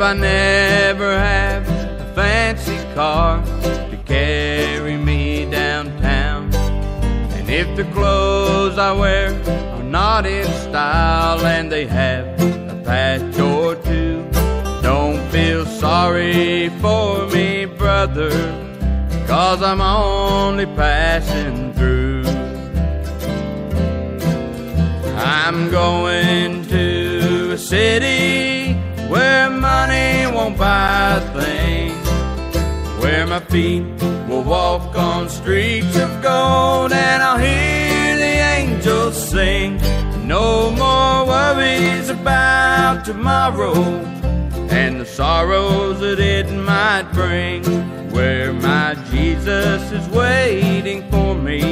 If I never have a fancy car to carry me downtown, and if the clothes I wear are not in style and they have a patch or two, don't feel sorry for me, brother, cause I'm only passing through. I'm going to a city my feet will walk on streets of gold and I'll hear the angels sing. No more worries about tomorrow and the sorrows that it might bring, where my Jesus is waiting for me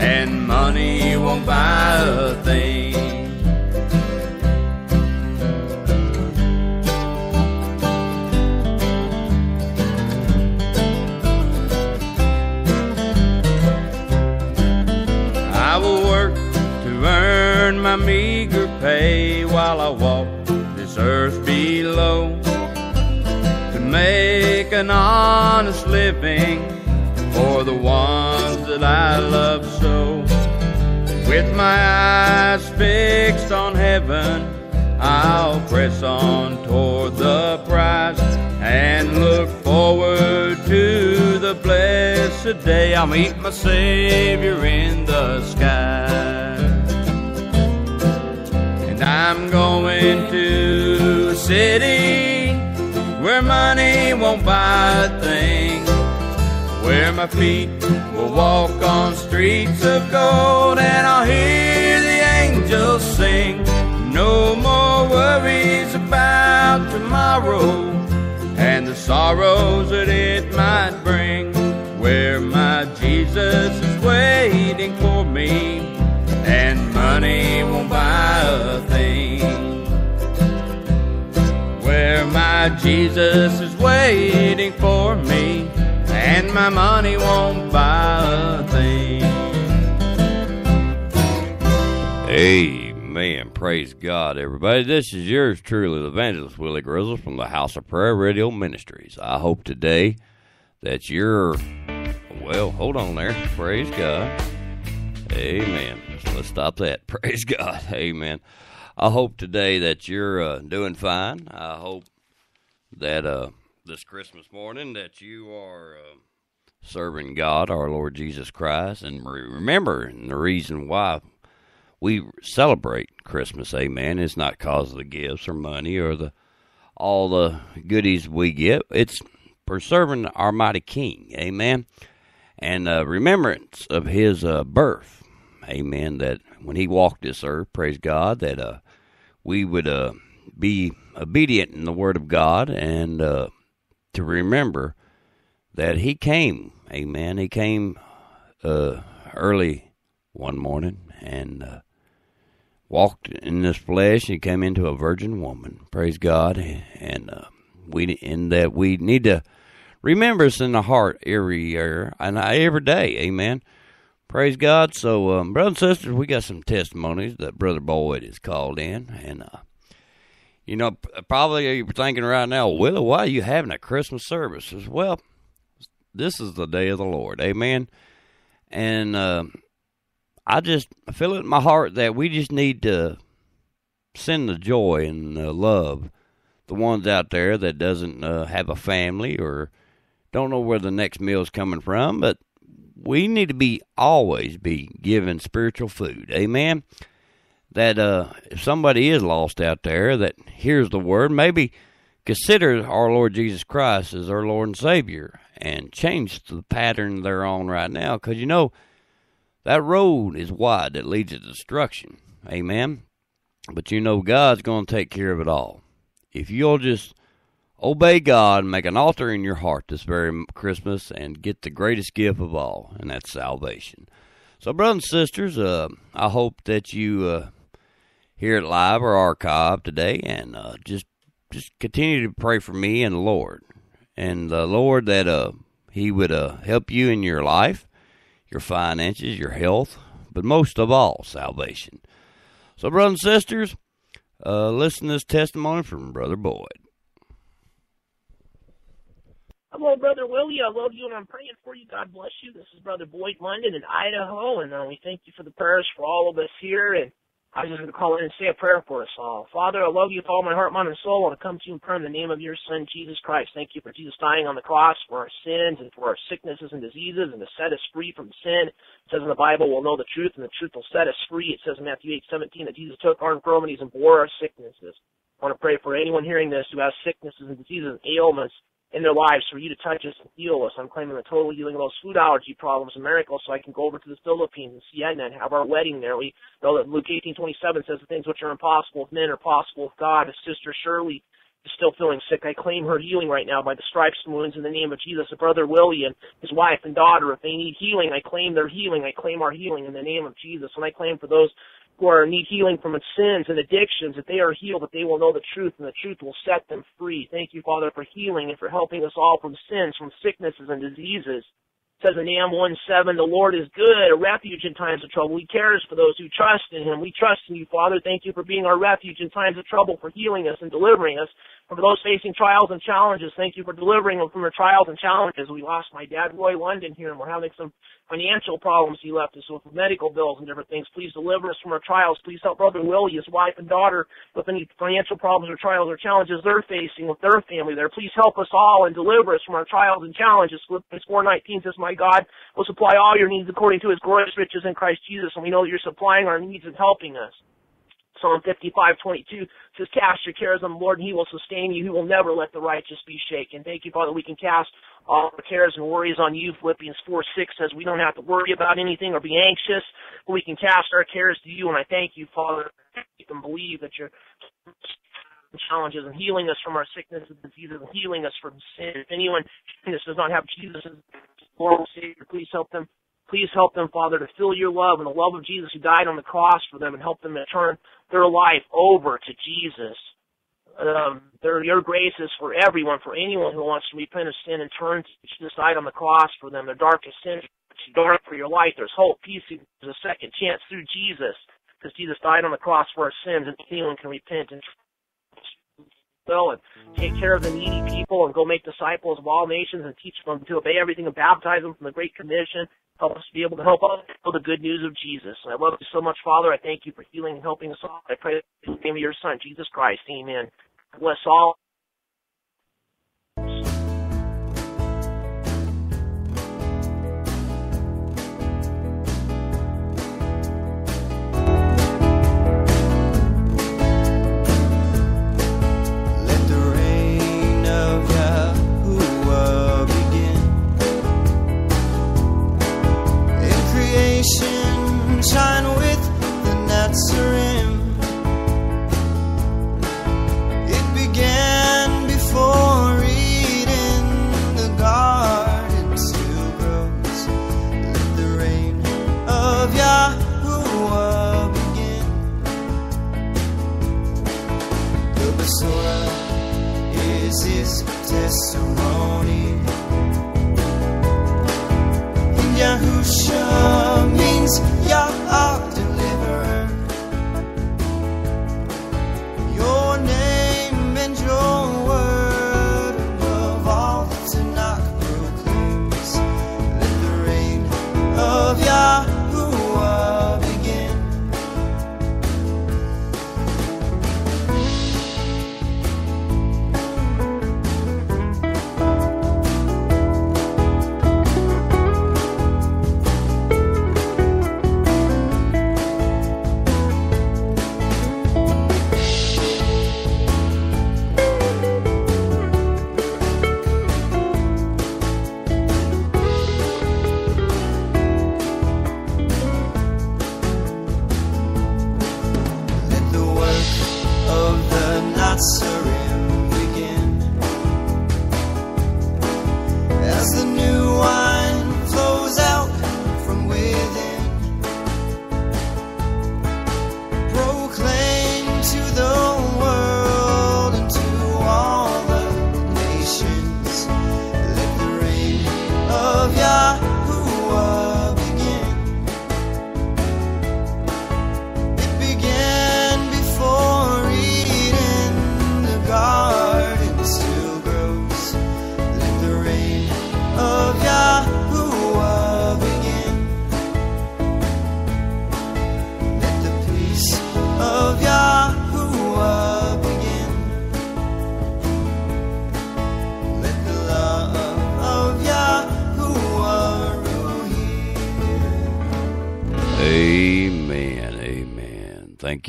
and money won't buy a thing. I will work to earn my meager pay while I walk this earth below to make an honest living for the ones that I love so. With my eyes fixed on heaven, I'll press on toward the prize and look forward blessed day I'll meet my Savior in the sky. And I'm going to a city where money won't buy a thing where my feet will walk on streets of gold and I'll hear the angels sing. No more worries about tomorrow and the sorrows that it might bring. Where my Jesus is waiting for me and money won't buy a thing. Where my Jesus is waiting for me and my money won't buy a thing. Amen. Praise God, everybody. This is yours truly, the evangelist Willie Grizzle from the House of Prayer Radio Ministries. I hope today that you're, well, hold on there. Praise God. Amen. Let's stop that. Praise God. Amen. I hope today that you're uh, doing fine. I hope that uh, this Christmas morning that you are uh, serving God, our Lord Jesus Christ, and re- remember the reason why we celebrate Christmas, amen. It's not because of the gifts or money or the all the goodies we get. It's for serving our mighty King, amen. And uh, remembrance of His uh, birth, amen. That when He walked this earth, praise God, that uh, we would uh, be obedient in the Word of God and uh, to remember that He came, amen. He came uh, early one morning and walked in this flesh. He came into a virgin woman. Praise God, and we in that we need to remember us in the heart every year and every day. Amen. Praise God. So, um, brothers and sisters, we got some testimonies that Brother Boyd has called in, and uh, you know, probably you're thinking right now, Willie, why are you having a Christmas service? Well, this is the day of the Lord. Amen. And uh, I just feel it in my heart that we just need to send the joy and the love the ones out there that doesn't uh, have a family or don't know where the next meal's coming from, but we need to be always be given spiritual food. Amen. That uh, if somebody is lost out there that hears the word, maybe consider our Lord Jesus Christ as our Lord and Savior and change the pattern they're on right now. Because you know that road is wide that leads to destruction. Amen. But you know God's going to take care of it all. If you'll just obey God make an altar in your heart this very Christmas and get the greatest gift of all, and that's salvation. So, brothers and sisters, uh, I hope that you uh, hear it live or archive today, and uh, just just continue to pray for me and the Lord, and the Lord that uh, He would uh, help you in your life, your finances, your health, but most of all, salvation. So, brothers and sisters, uh, listen to this testimony from Brother Boyd. Hello, Brother Willie. I love you and I'm praying for you. God bless you. This is Brother Boyd London in Idaho, and uh, we thank you for the prayers for all of us here. And I was just going to call in and say a prayer for us all. Father, I love you with all my heart, mind, and soul. I want to come to you and pray in the name of your Son, Jesus Christ. Thank you for Jesus dying on the cross for our sins and for our sicknesses and diseases and to set us free from sin. It says in the Bible, we'll know the truth and the truth will set us free. It says in Matthew 8, 17 that Jesus took our infirmities and bore our sicknesses. I want to pray for anyone hearing this who has sicknesses and diseases and ailments in their lives for you to touch us and heal us. I'm claiming the total healing of those food allergy problems and miracles so I can go over to the Philippines and see Edna and have our wedding there. We know that Luke 18:27 says the things which are impossible with men are possible with God. His sister Shirley is still feeling sick. I claim her healing right now by the stripes and wounds in the name of Jesus. A brother Willie and his wife and daughter, if they need healing, I claim their healing. I claim our healing in the name of Jesus. And I claim for those are need healing from its sins and addictions, that they are healed, that they will know the truth, and the truth will set them free. Thank you, Father, for healing and for helping us all from sins, from sicknesses and diseases. Says in Nahum 1:7, the Lord is good, a refuge in times of trouble. He cares for those who trust in Him. We trust in you, Father. Thank you for being our refuge in times of trouble, for healing us and delivering us. For those facing trials and challenges, thank you for delivering them from their trials and challenges. We lost my dad, Roy London, here, and we're having some financial problems he left us with medical bills and different things. Please deliver us from our trials. Please help Brother Willie, his wife and daughter, with any financial problems or trials or challenges they're facing with their family there. Please help us all and deliver us from our trials and challenges. Philippians 4.19 says, My God will supply all your needs according to his glorious riches in Christ Jesus. And we know that you're supplying our needs and helping us. Psalm 55:22 says, "Cast your cares on the Lord, and He will sustain you. He will never let the righteous be shaken." Thank you, Father. We can cast all our cares and worries on you. Philippians 4, 6 says we don't have to worry about anything or be anxious, but we can cast our cares to you. And I thank you, Father. You can believe that you're challenges and healing us from our sickness and diseases and healing us from sin. If anyone this does not have Jesus Lord Savior, please help them Please help them, Father, to feel your love and the love of Jesus who died on the cross for them and help them to turn their life over to Jesus. Um, their, your grace is for everyone, for anyone who wants to repent of sin and turn to Jesus died on the cross for them. Their darkest sin is dark for your life. There's hope, peace, there's a second chance through Jesus because Jesus died on the cross for our sins and anyone can repent and and take care of the needy people and go make disciples of all nations and teach them to obey everything and baptize them from the Great Commission help us to be able to help us know the good news of Jesus. I love you so much, Father. I thank you for healing and helping us all. I pray in the name of your Son, Jesus Christ. Amen. Bless all.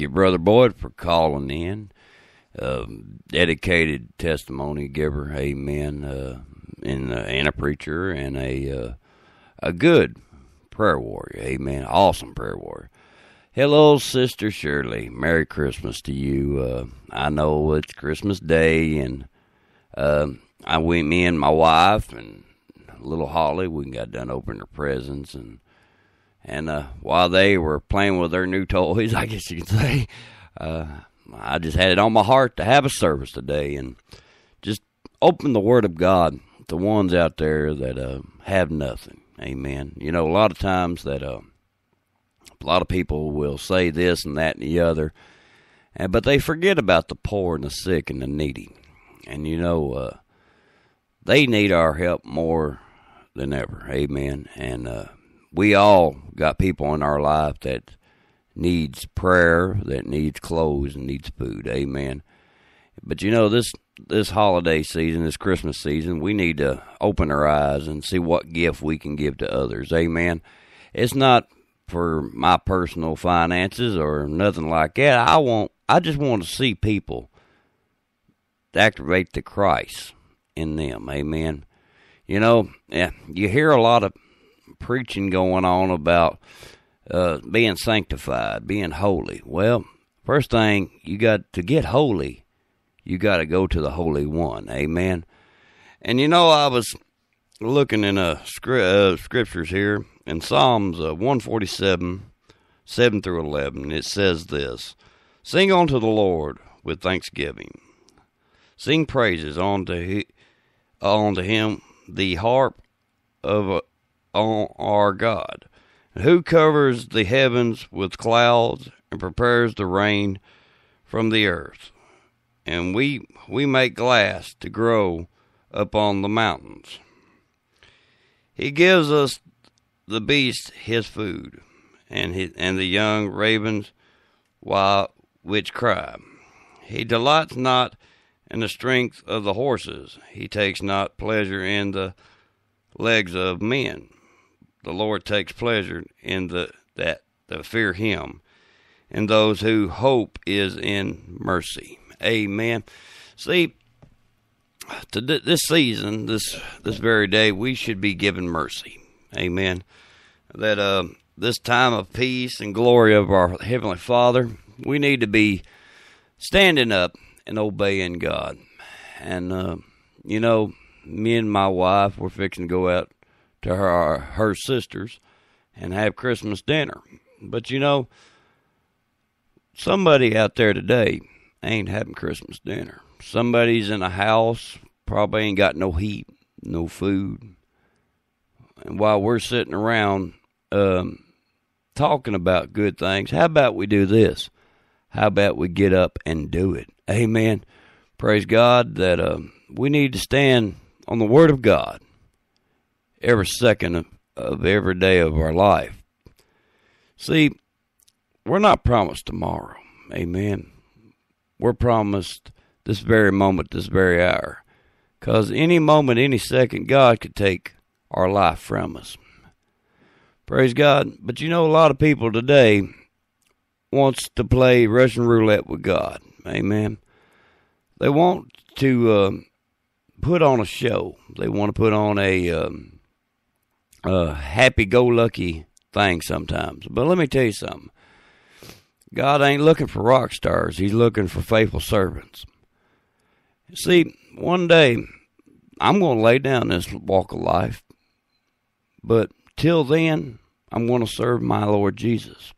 You, Brother Boyd, for calling in. Um, dedicated testimony giver. Amen. Uh, and, uh, and a preacher and a uh, a good prayer warrior. Amen. Awesome prayer warrior. Hello, Sister Shirley. Merry Christmas to you. Uh, I know it's Christmas Day, and um, I went me and my wife and little Holly. We got done opening her presents, and and uh, while they were playing with their new toys, I guess you could say, uh, I just had it on my heart to have a service today and just open the Word of God to ones out there that uh, have nothing. Amen. You know, a lot of times that uh, a lot of people will say this and that and the other, and but they forget about the poor and the sick and the needy. And you know, uh, they need our help more than ever. Amen. And uh, we all got people in our life that needs prayer, that needs clothes, and needs food. Amen. But you know this this holiday season, this Christmas season, we need to open our eyes and see what gift we can give to others. Amen. It's not for my personal finances or nothing like that. I want I just want to see people activate the Christ in them. Amen. You know, yeah, you hear a lot of preaching going on about uh, being sanctified, being holy. Well, first thing you got to get holy, you got to go to the Holy One. Amen. And you know, I was looking in a scri- uh, scriptures here in Psalms uh, 147, 7 through 11. It says this Sing unto the Lord with thanksgiving, sing praises unto, he, unto him the harp of uh, on our God, who covers the heavens with clouds and prepares the rain from the earth. And we we make glass to grow upon the mountains. He gives us the beast his food, and and the young ravens while which cry. He delights not in the strength of the horses. He takes not pleasure in the legs of men. The Lord takes pleasure in the that the fear him, and those who hope is in mercy. Amen. See, to th- this season, this this very day, we should be given mercy. Amen. That uh, this time of peace and glory of our heavenly Father, we need to be standing up and obeying God. And uh, you know, me and my wife, we're fixing to go out to her her sisters and have Christmas dinner. But you know, somebody out there today ain't having Christmas dinner. Somebody's in a house, probably ain't got no heat, no food. And while we're sitting around um, talking about good things, how about we do this? How about we get up and do it? Amen. Praise God that uh, we need to stand on the Word of God every second of, every day of our life. See, we're not promised tomorrow. Amen. We're promised this very moment, this very hour. Because any moment, any second, God could take our life from us. Praise God. But you know, a lot of people today wants to play Russian roulette with God. Amen. They want to uh, put on a show. They want to put on a um, uh, happy-go-lucky thing sometimes. But let me tell you something. God ain't looking for rock stars. He's looking for faithful servants. See, one day I'm going to lay down this walk of life, but till then, I'm going to serve my Lord Jesus.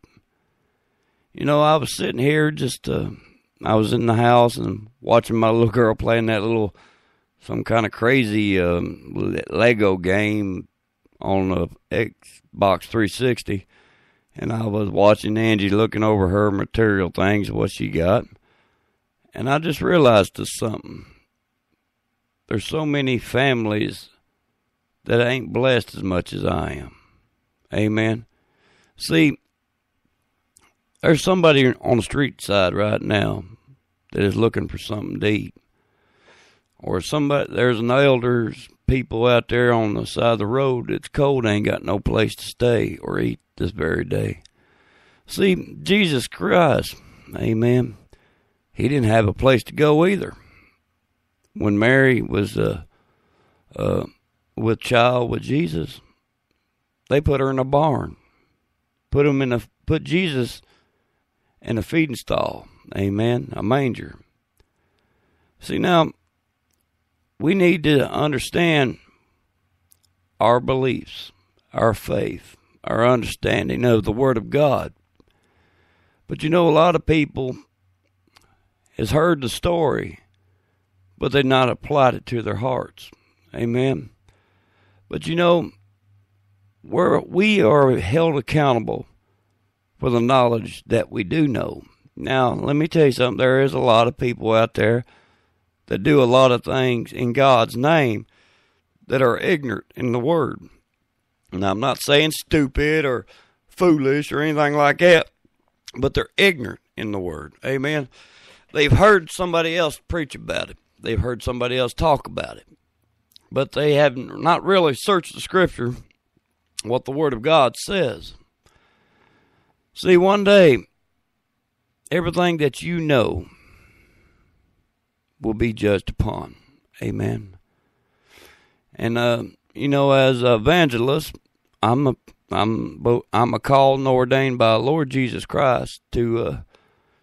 You know, I was sitting here just, uh, I was in the house and watching my little girl playing that little, some kind of crazy um, Lego game on a Xbox 360, and I was watching Angie looking over her material things, what she got, and I just realized something. There's so many families that ain't blessed as much as I am. Amen. See, there's somebody on the street side right now that is looking for something deep. Or somebody there's an elders people out there on the side of the road that's cold ain't got no place to stay or eat this very day. See, Jesus Christ, amen, he didn't have a place to go either. When Mary was uh, uh, with child with Jesus, they put her in a barn, put him in a put Jesus in a feeding stall, amen, a manger. See now, we need to understand our beliefs, our faith, our understanding of the Word of God. But you know, a lot of people has heard the story, but they've not applied it to their hearts. Amen. But you know, we're, we are held accountable for the knowledge that we do know. Now, let me tell you something. There is a lot of people out there that do a lot of things in God's name that are ignorant in the Word. Now, I'm not saying stupid or foolish or anything like that, but they're ignorant in the Word. Amen. They've heard somebody else preach about it, they've heard somebody else talk about it, but they have not really searched the Scripture, what the Word of God says. See, one day, everything that you know will be judged upon. Amen. And uh, you know, as evangelist, I'm a I'm I'm a called and ordained by Lord Jesus Christ to uh,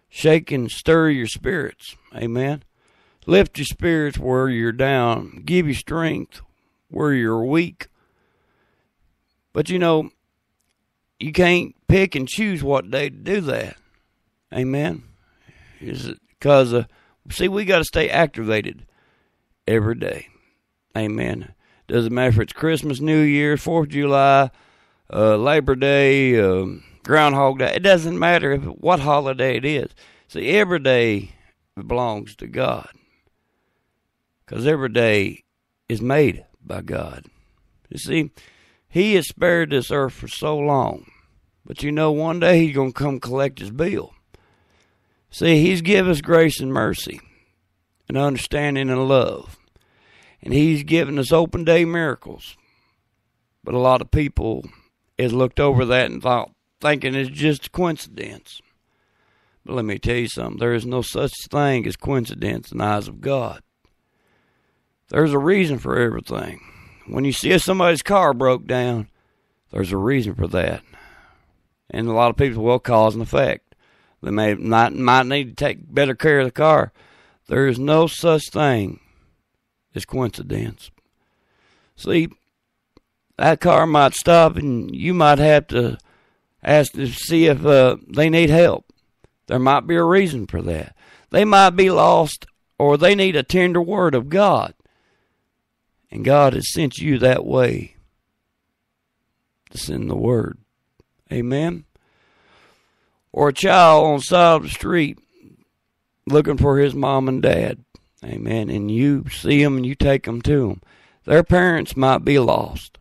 shake and stir your spirits. Amen. Lift your spirits where you're down. Give you strength where you're weak. But you know, you can't pick and choose what day to do that. Amen. Is it because uh, See, we got to stay activated every day. Amen. Doesn't matter if it's Christmas, New Year, Fourth of July, uh, Labor Day, um, Groundhog Day. It doesn't matter if what holiday it is. See, every day belongs to God, because every day is made by God. You see, He has spared this earth for so long, but you know, one day He's gonna come collect His bill. See, He's given us grace and mercy and understanding and love. And He's given us open day miracles. But a lot of people has looked over that and thought, thinking it's just a coincidence. But let me tell you something there is no such thing as coincidence in the eyes of God. There's a reason for everything. When you see somebody's car broke down, there's a reason for that. And a lot of people, well, cause and effect. They may not might need to take better care of the car. There is no such thing as coincidence. See, that car might stop, and you might have to ask to see if uh, they need help. There might be a reason for that. They might be lost, or they need a tender word of God. And God has sent you that way to send the word. Amen or a child on the side of the street looking for his mom and dad. Amen. And you see them and you take them to them. Their parents might be lost.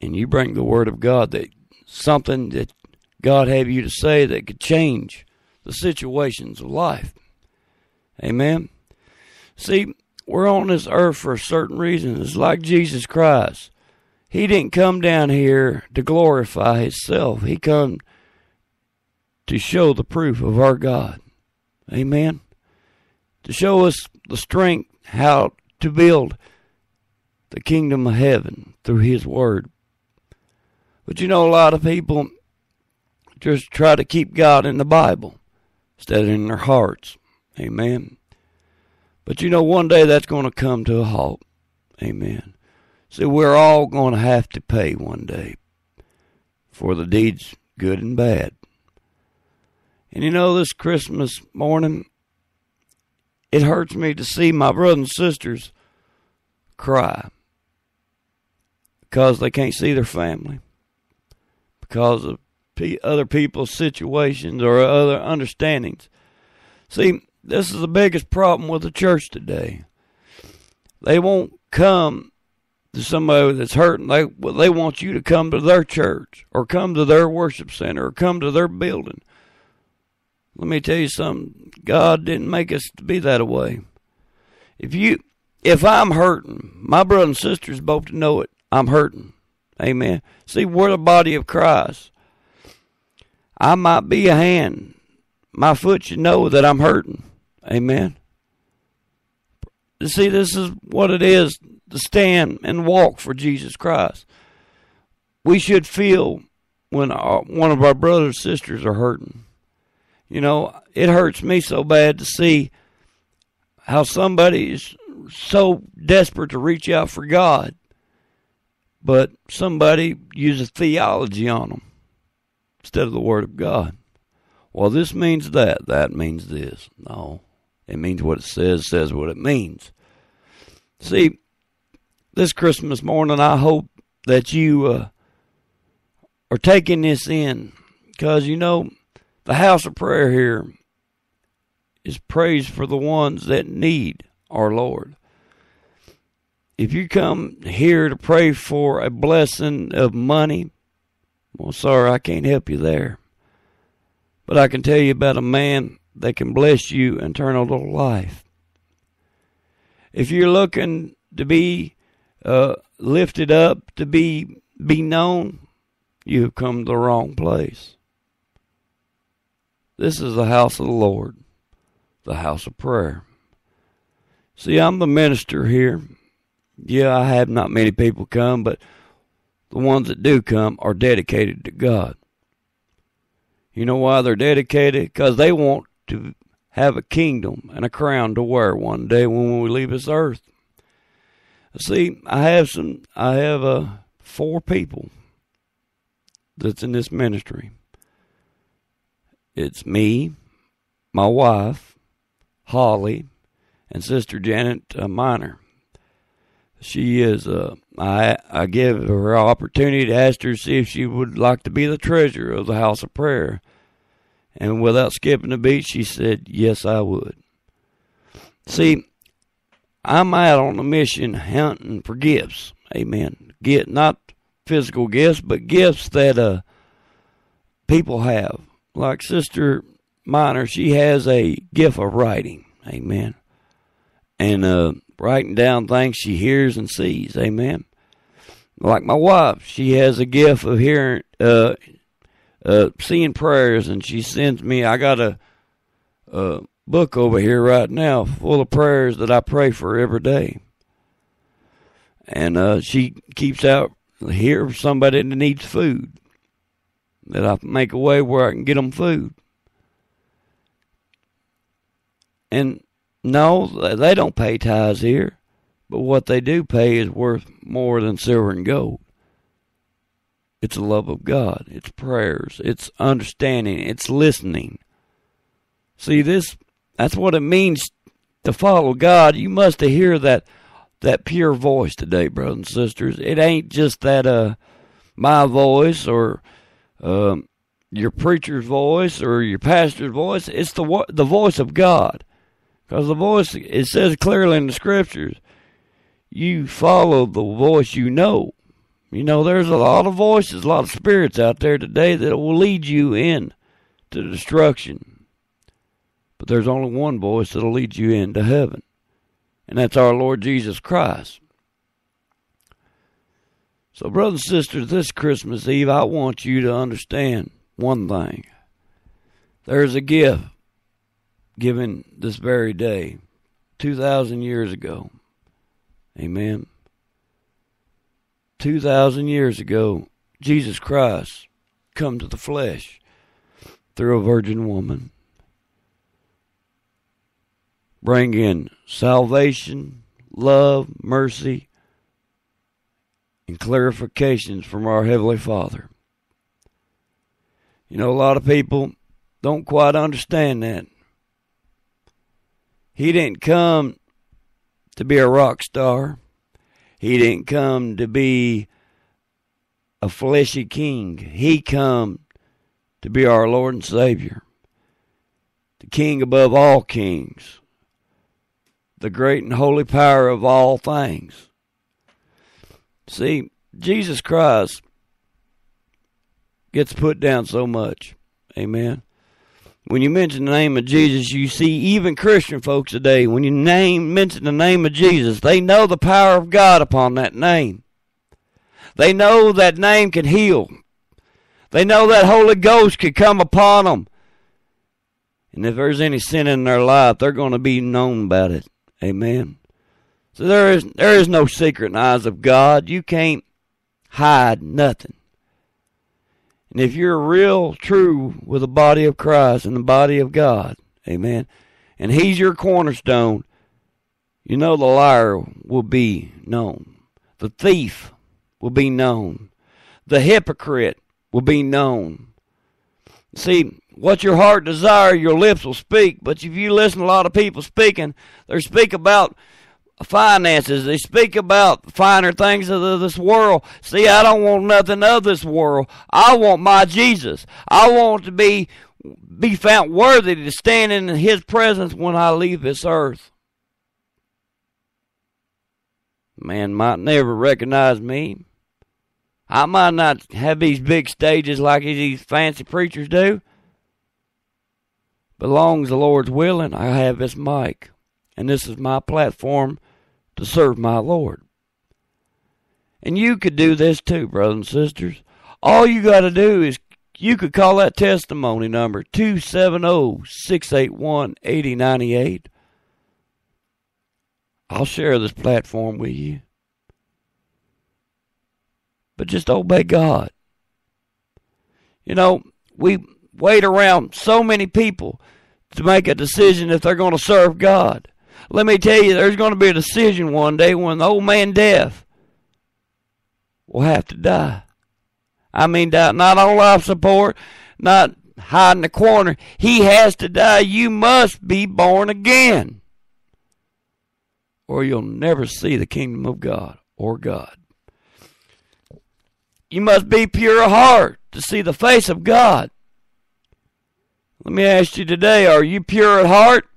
And you bring the word of God that something that God have you to say that could change the situations of life. Amen. See, we're on this earth for a certain reason. It's like Jesus Christ. He didn't come down here to glorify himself. He come to show the proof of our God. Amen. To show us the strength how to build the kingdom of heaven through His Word. But you know, a lot of people just try to keep God in the Bible instead of in their hearts. Amen. But you know, one day that's going to come to a halt. Amen. See, we're all going to have to pay one day for the deeds, good and bad. And you know, this Christmas morning, it hurts me to see my brothers and sisters cry because they can't see their family, because of other people's situations or other understandings. See, this is the biggest problem with the church today. They won't come to somebody that's hurting, they they want you to come to their church or come to their worship center or come to their building. Let me tell you something. God didn't make us to be that way. If you if I'm hurting, my brothers and sisters both know it. I'm hurting. Amen. See, we're the body of Christ. I might be a hand. My foot should know that I'm hurting. Amen. See, this is what it is to stand and walk for Jesus Christ. We should feel when our, one of our brothers sisters are hurting. You know, it hurts me so bad to see how somebody is so desperate to reach out for God, but somebody uses theology on them instead of the Word of God. Well, this means that, that means this. No, it means what it says, says what it means. See, this Christmas morning, I hope that you uh, are taking this in because, you know, the house of prayer here is praise for the ones that need our Lord. If you come here to pray for a blessing of money, well, sorry, I can't help you there. But I can tell you about a man that can bless you and turn a little life. If you're looking to be uh, lifted up, to be be known, you have come to the wrong place. This is the house of the Lord, the house of prayer. See, I'm the minister here. Yeah, I have not many people come, but the ones that do come are dedicated to God. You know why they're dedicated? Because they want to have a kingdom and a crown to wear one day when we leave this earth. See, I have some, I have uh, four people that's in this ministry. It's me, my wife, Holly, and Sister Janet uh, Miner. She is. Uh, I I give her an opportunity to ask her to see if she would like to be the treasurer of the house of prayer. And without skipping a beat, she said, "Yes, I would." See, I'm out on a mission hunting for gifts. Amen. Get not physical gifts, but gifts that uh people have. Like Sister Minor, she has a gift of writing. Amen. And uh writing down things she hears and sees. Amen. Like my wife, she has a gift of hearing, uh, uh, seeing prayers, and she sends me. I got a, a book over here right now full of prayers that I pray for every day. And uh, she keeps out here somebody that needs food. That I make a way where I can get them food. And no, they don't pay tithes here, but what they do pay is worth more than silver and gold. It's the love of God, it's prayers, it's understanding, it's listening. See this that's what it means to follow God. You must hear that that pure voice today, brothers and sisters. It ain't just that uh my voice or um, your preacher's voice or your pastor's voice. It's the the voice of God. Because the voice, it says clearly in the scriptures, you follow the voice you know. You know, there's a lot of voices, a lot of spirits out there today that will lead you in to destruction. But there's only one voice that'll lead you into heaven, and that's our Lord Jesus Christ. So, brothers and sisters, this Christmas Eve, I want you to understand one thing. There's a gift given this very day, 2,000 years ago. Amen. 2,000 years ago, Jesus Christ come to the flesh through a virgin woman, bringing salvation, love, mercy, and clarifications from our Heavenly Father. You know, a lot of people don't quite understand that. He didn't come to be a rock star. He didn't come to be a fleshy king. He come to be our Lord and Savior. The king above all kings. The great and holy power of all things. See, Jesus Christ gets put down so much. Amen. When you mention the name of Jesus, you see even Christian folks today, when you name mention the name of Jesus, they know the power of God upon that name. They know that name can heal. They know that Holy Ghost could come upon them. And if there's any sin in their life, they're going to be known about it. Amen. So there is there is no secret in the eyes of God. You can't hide nothing. And if you're real true with the body of Christ and the body of God, amen, and He's your cornerstone, you know the liar will be known. The thief will be known. The hypocrite will be known. See, what your heart desire, your lips will speak. But if you listen to a lot of people speaking, they speak about finances. They speak about finer things of this world. See, I don't want nothing of this world. I want my Jesus. I want to be be found worthy to stand in His presence when I leave this earth. Man might never recognize me. I might not have these big stages like these fancy preachers do. But long as the Lord's willing, I have this mic. And this is my platform to serve my Lord. And you could do this too, brothers and sisters. All you got to do is you could call that testimony number 270-681-8098. I'll share this platform with you. But just obey God. You know, we wait around so many people to make a decision if they're going to serve God. Let me tell you, there's going to be a decision one day when the old man death will have to die. I mean, not on life support, not hide in the corner. He has to die. You must be born again, or you'll never see the kingdom of God or God. You must be pure of heart to see the face of God. Let me ask you today are you pure at heart?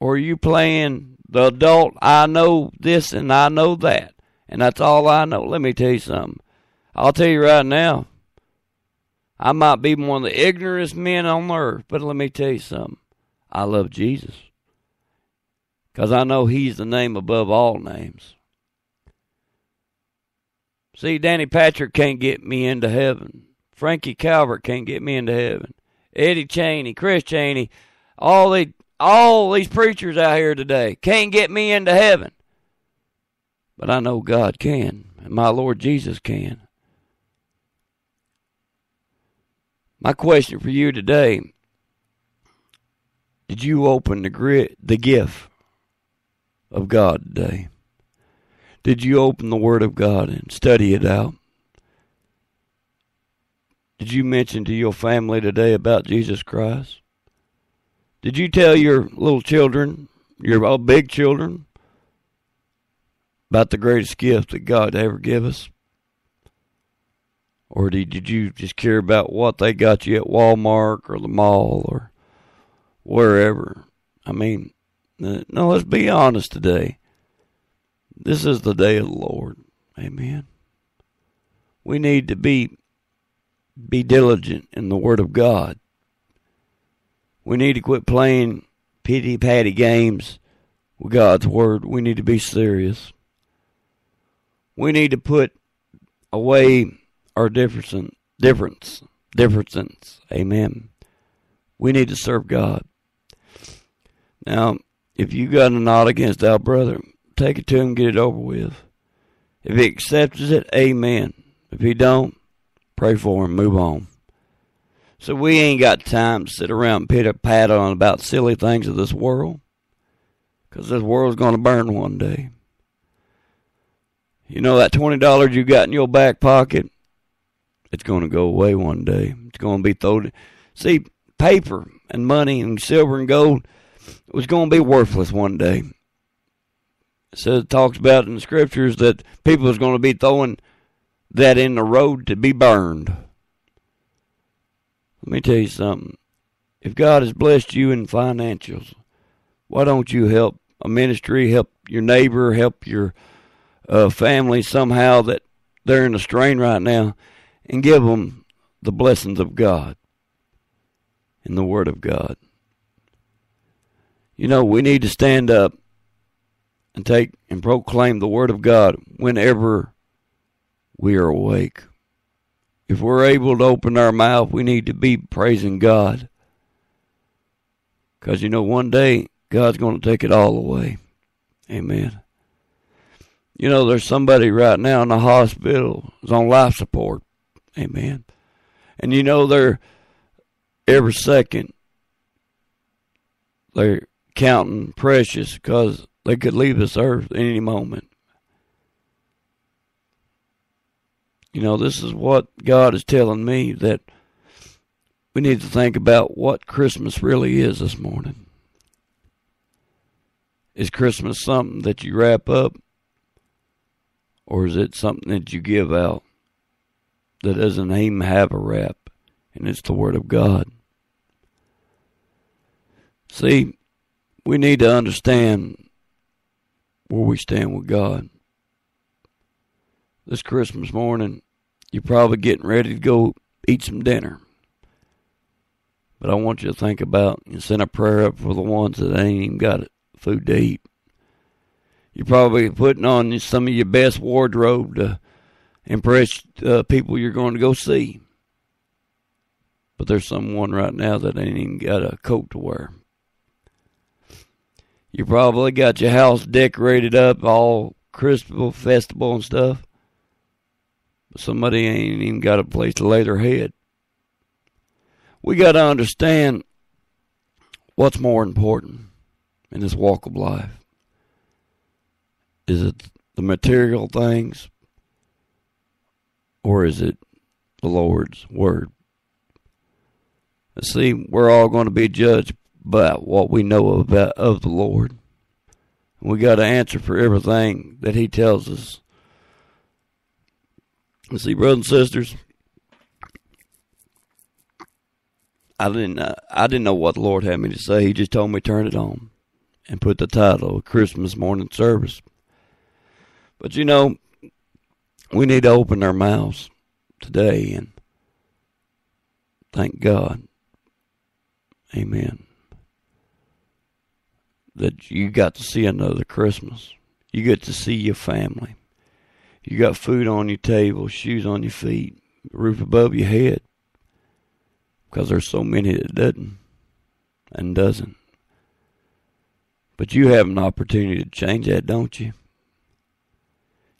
Or you playing the adult? I know this and I know that. And that's all I know. Let me tell you something. I'll tell you right now. I might be one of the ignorantest men on earth, but let me tell you something. I love Jesus. Because I know He's the name above all names. See, Danny Patrick can't get me into heaven. Frankie Calvert can't get me into heaven. Eddie Cheney, Chris Cheney, all the all these preachers out here today can't get me into heaven. But I know God can, and my Lord Jesus can. My question for you today Did you open the, grit, the gift of God today? Did you open the Word of God and study it out? Did you mention to your family today about Jesus Christ? Did you tell your little children, your big children, about the greatest gift that God ever gave us? Or did you just care about what they got you at Walmart or the mall or wherever? I mean, no, let's be honest today. This is the day of the Lord. Amen. We need to be be diligent in the Word of God. We need to quit playing pity patty games with God's Word. We need to be serious. We need to put away our difference, difference, differences. Amen. We need to serve God. Now, if you got a knot against our brother, take it to him, and get it over with. If he accepts it, amen. If he don't, pray for him, move on. So we ain't got time to sit around pitter patter on about silly things of this world, because this world's going to burn one day. You know that twenty dollars you got in your back pocket, it's going to go away one day. It's going to be thrown. See, paper and money and silver and gold was going to be worthless one day. So it talks about in the scriptures that people is going to be throwing that in the road to be burned. Let me tell you something. If God has blessed you in financials, why don't you help a ministry, help your neighbor, help your uh, family somehow that they're in a strain right now and give them the blessings of God and the Word of God. You know, we need to stand up and take and proclaim the Word of God whenever we are awake. If we're able to open our mouth, we need to be praising God. Because, you know, one day God's going to take it all away. Amen. You know, there's somebody right now in the hospital is on life support. Amen. And you know, they're every second they're counting precious because they could leave this earth any moment. You know, this is what God is telling me that we need to think about what Christmas really is this morning. Is Christmas something that you wrap up, or is it something that you give out that doesn't even have a wrap, and it's the Word of God? See, we need to understand where we stand with God. This Christmas morning, you're probably getting ready to go eat some dinner. But I want you to think about and send a prayer up for the ones that ain't even got food to eat. You're probably putting on some of your best wardrobe to impress uh, people you're going to go see. But there's someone right now that ain't even got a coat to wear. You probably got your house decorated up, all Christmas festival and stuff. Somebody ain't even got a place to lay their head. We got to understand what's more important in this walk of life. Is it the material things or is it the Lord's word? See, we're all going to be judged by what we know about of the Lord. We got to answer for everything that He tells us. See, brothers and sisters, I didn't uh, I didn't know what the Lord had me to say. He just told me turn it on and put the title Christmas morning service. But you know, we need to open our mouths today and thank God. Amen. That you got to see another Christmas. You get to see your family. You got food on your table, shoes on your feet, roof above your head. Because there's so many that doesn't and doesn't. But you have an opportunity to change that, don't you?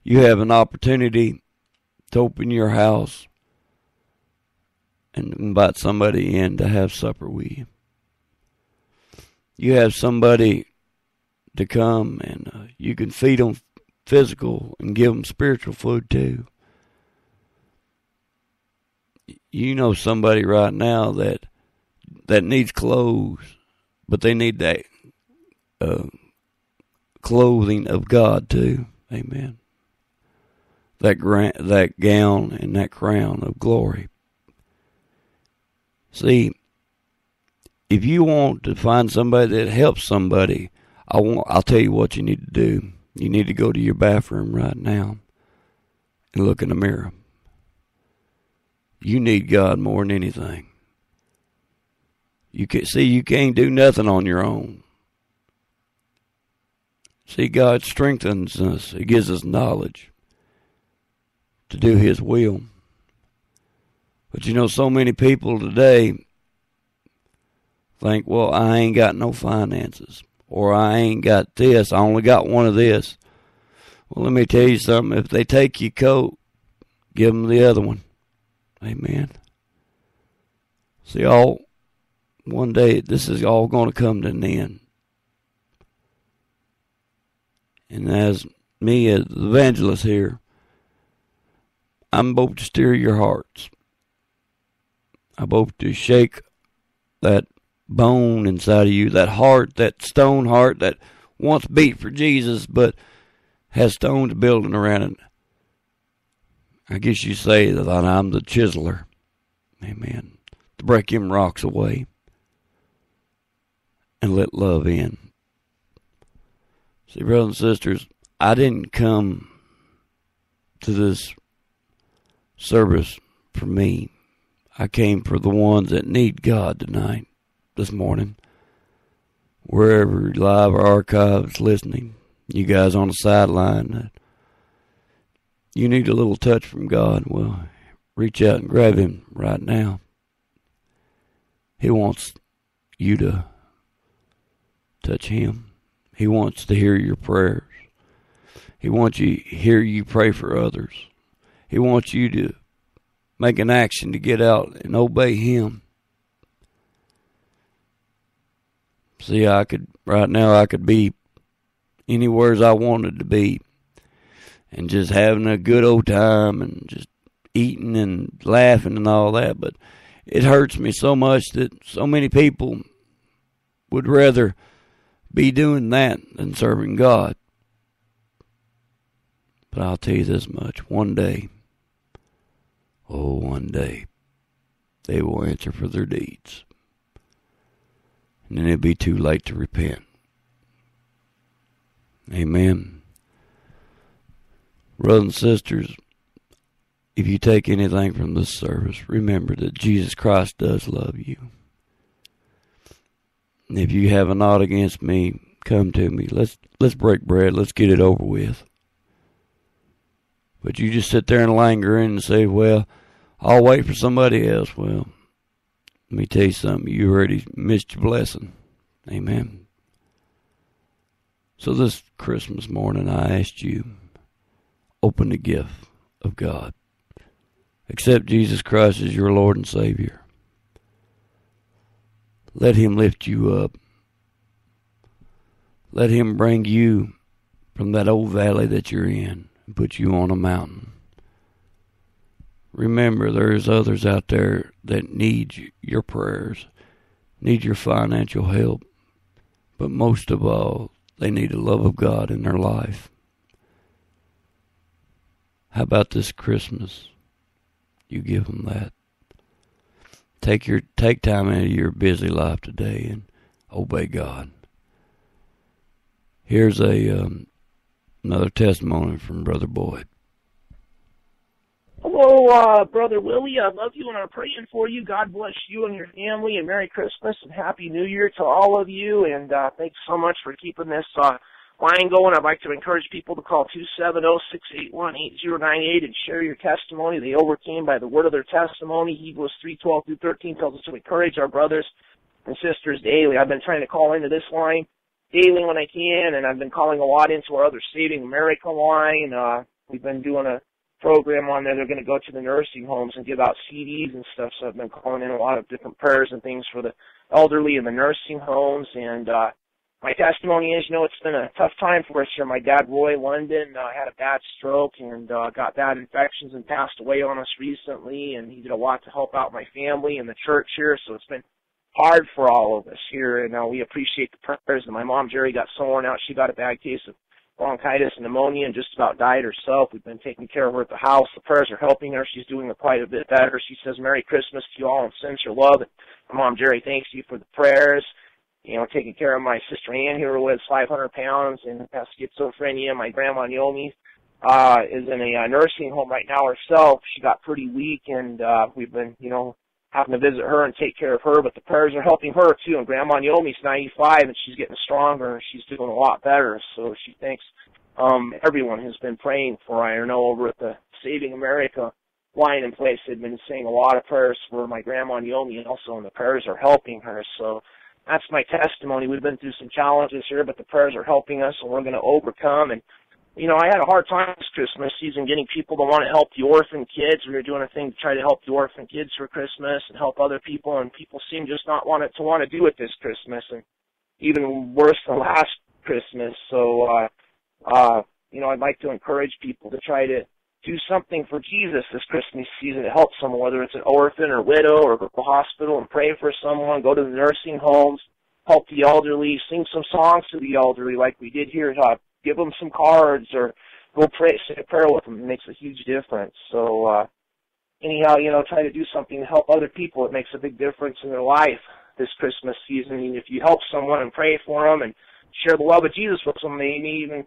You have an opportunity to open your house and invite somebody in to have supper with you. You have somebody to come and uh, you can feed them physical and give them spiritual food too. You know somebody right now that that needs clothes, but they need that uh, clothing of God too. Amen. That gra- that gown and that crown of glory. See, if you want to find somebody that helps somebody, I want I'll tell you what you need to do. You need to go to your bathroom right now and look in the mirror. You need God more than anything. You can see you can't do nothing on your own. See, God strengthens us. He gives us knowledge to do His will. But you know, so many people today think, well, I ain't got no finances, or I ain't got this, I only got one of this. Well, let me tell you something. If they take your coat, give them the other one. Amen. See, all one day this is all going to come to an end. And as me as the evangelist here, I'm both to steer your hearts. I both to shake that bone inside of you, that heart, that stone heart that once beat for Jesus, but has stones building around it. I guess you say that I'm the chiseler. Amen. To break them rocks away and let love in. See, brothers and sisters, I didn't come to this service for me. I came for the ones that need God tonight, this morning. Wherever live or archives listening, you guys on the sideline, uh, you need a little touch from God. Well, reach out and grab Him right now. He wants you to touch Him. He wants to hear your prayers. He wants you hear you pray for others. He wants you to make an action to get out and obey Him. See, I could, right now, I could be anywhere as I wanted to be and just having a good old time and just eating and laughing and all that. But it hurts me so much that so many people would rather be doing that than serving God. But I'll tell you this much one day, oh, one day, they will answer for their deeds. And then it'd be too late to repent. Amen. Brothers and sisters, if you take anything from this service, remember that Jesus Christ does love you. If you have a naught against me, come to me. Let's let's break bread. Let's get it over with. But you just sit there and linger and say, "Well, I'll wait for somebody else." Well, let me tell you something. You already missed your blessing. Amen. So this Christmas morning, I asked you, open the gift of God. Accept Jesus Christ as your Lord and Savior. Let Him lift you up. Let Him bring you from that old valley that you're in and put you on a mountain. Remember, there's others out there that need your prayers, need your financial help, but most of all, they need the love of God in their life. How about this Christmas? You give them that. Take your take time out of your busy life today and obey God. Here's a um, another testimony from Brother Boyd. Hello, uh, Brother Willie. I love you and I'm praying for you. God bless you and your family and Merry Christmas and Happy New Year to all of you. And uh, thanks so much for keeping this uh, line going. I'd like to encourage people to call 270-681-8098 and share your testimony. They overcame by the word of their testimony. Hebrews 3:12 through 13 tells us to encourage our brothers and sisters daily. I've been trying to call into this line daily when I can, and I've been calling a lot into our other Saving America line. Uh, we've been doing a program on there. They're going to go to the nursing homes and give out CDs and stuff. So I've been calling in a lot of different prayers and things for the elderly in the nursing homes. And uh, my testimony is, you know, it's been a tough time for us here. My dad, Roy London, uh, had a bad stroke and uh, got bad infections and passed away on us recently. And he did a lot to help out my family and the church here. So it's been hard for all of us here. And uh, we appreciate the prayers. And my mom, Jerry, got so worn out. She got a bad case of bronchitis and pneumonia and just about died herself. We've been taking care of her at the house. The prayers are helping her. She's doing quite a bit better. She says, Merry Christmas to you all and sends her love. And my mom, Jerry, thanks you for the prayers. You know, taking care of my sister Ann here who weighs 500 pounds and has schizophrenia. My grandma Naomi uh, is in a uh, nursing home right now herself. She got pretty weak and uh, we've been, you know, having to visit her and take care of her, but the prayers are helping her too. And Grandma Naomi's 95 and she's getting stronger and she's doing a lot better. So she thanks um, everyone has been praying for her. I know over at the Saving America line in place, they've been saying a lot of prayers for my Grandma Naomi and also, and the prayers are helping her. So that's my testimony. We've been through some challenges here, but the prayers are helping us and we're going to overcome and you know, I had a hard time this Christmas season getting people to want to help the orphan kids. We were doing a thing to try to help the orphan kids for Christmas and help other people, and people seem just not want it to want to do it this Christmas, and even worse than last Christmas. So, uh, uh, you know, I'd like to encourage people to try to do something for Jesus this Christmas season to help someone, whether it's an orphan or widow, or go to the hospital and pray for someone, go to the nursing homes, help the elderly, sing some songs to the elderly like we did here uh, give them some cards or go pray, say a prayer with them. It makes a huge difference. So, uh, anyhow, you know, try to do something to help other people. It makes a big difference in their life this Christmas season. And if you help someone and pray for them and share the love of Jesus with them, maybe even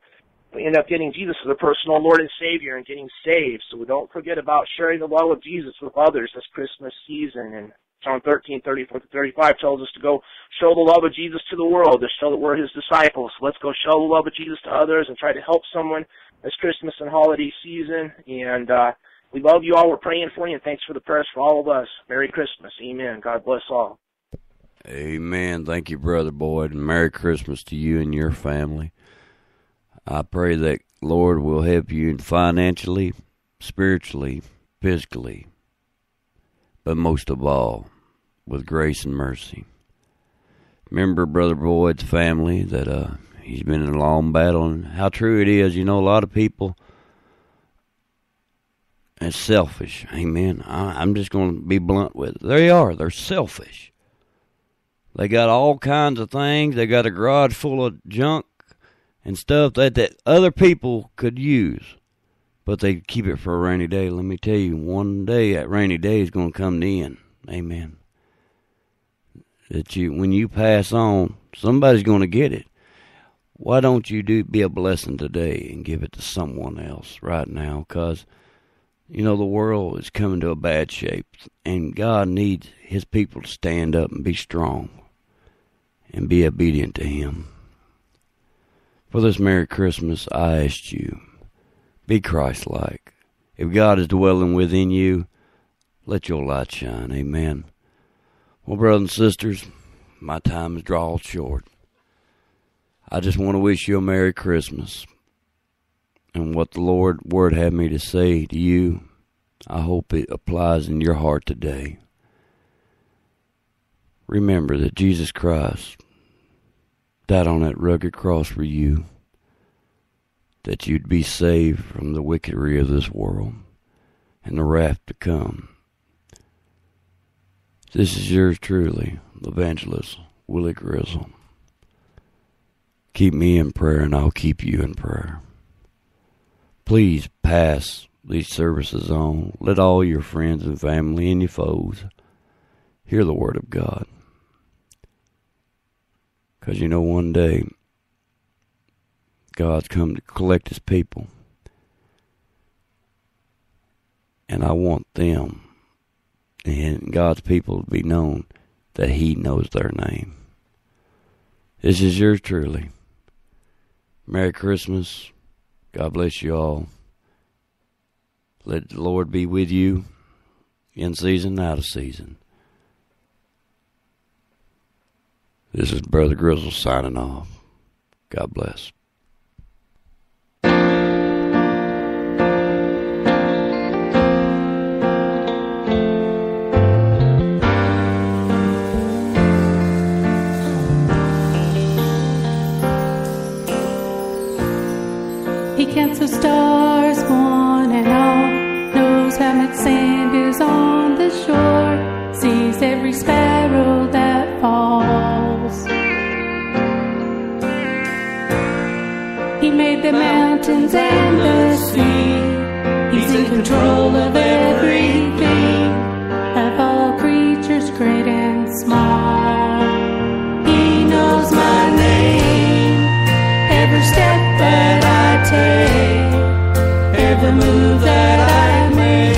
we end up getting Jesus as a personal Lord and Savior and getting saved. So we don't forget about sharing the love of Jesus with others this Christmas season. And John 13, 34 to 35 tells us to go show the love of Jesus to the world, to show that we're His disciples. Let's go show the love of Jesus to others and try to help someone this Christmas and holiday season. And uh, we love you all. We're praying for you, and thanks for the prayers for all of us. Merry Christmas. Amen. God bless all. Amen. Thank you, Brother Boyd, and Merry Christmas to you and your family. I pray that Lord will help you financially, spiritually, physically, but most of all, with grace and mercy. Remember Brother Boyd's family that uh, he's been in a long battle, and how true it is. You know, a lot of people it's selfish. Amen. I, I'm just going to be blunt with it. They are. They're selfish. They got all kinds of things. They got a garage full of junk and stuff that, that other people could use. But they keep it for a rainy day. Let me tell you, one day that rainy day is going to come to end. Amen. That you, when you pass on, somebody's going to get it. Why don't you do be a blessing today and give it to someone else right now? Because you know, the world is coming to a bad shape, and God needs His people to stand up and be strong and be obedient to Him. For this Merry Christmas, I ask you, be Christ like. If God is dwelling within you, let your light shine. Amen. Well, brothers and sisters, my time is drawing short. I just want to wish you a Merry Christmas and what the Lord word had me to say to you, I hope it applies in your heart today. Remember that Jesus Christ died on that rugged cross for you, that you'd be saved from the wickedry of this world and the wrath to come. This is yours truly, the evangelist Willie Grizzle. Keep me in prayer, and I'll keep you in prayer. Please pass these services on. Let all your friends and family and your foes hear the Word of God. Because you know, one day God's come to collect His people. And I want them and God's people to be known that He knows their name. This is yours truly. Merry Christmas. God bless you all. Let the Lord be with you in season, out of season. This is Brother Grizzle signing off. God bless. Stars one and all, knows how much sand is on the shore, sees every sparrow that falls. He made the mountains and the sea. He's in control of everything, of all creatures great and small. He knows my name, every step that I take, move that I make,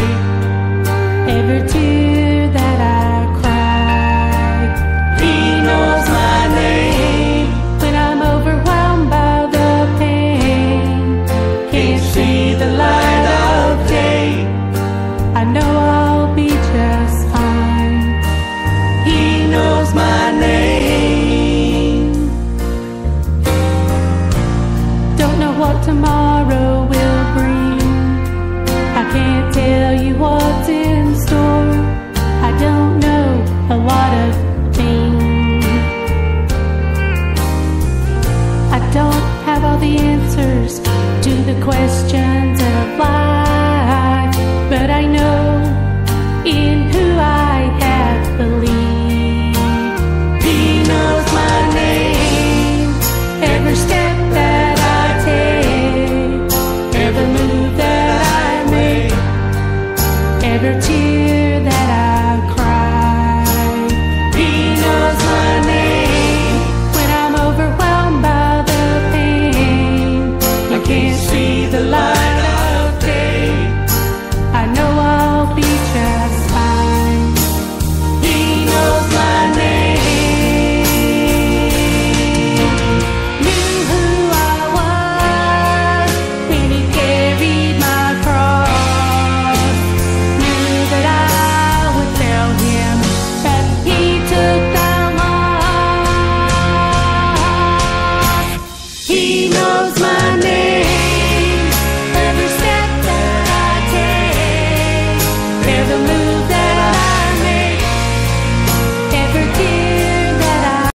every tear that I cry. He knows my name when I'm overwhelmed by the pain. Can't see the light of day. I know I'll be just fine. He knows my name. Don't know what tomorrow what's in store. I don't know a lot of things. I don't have all the answers to the questions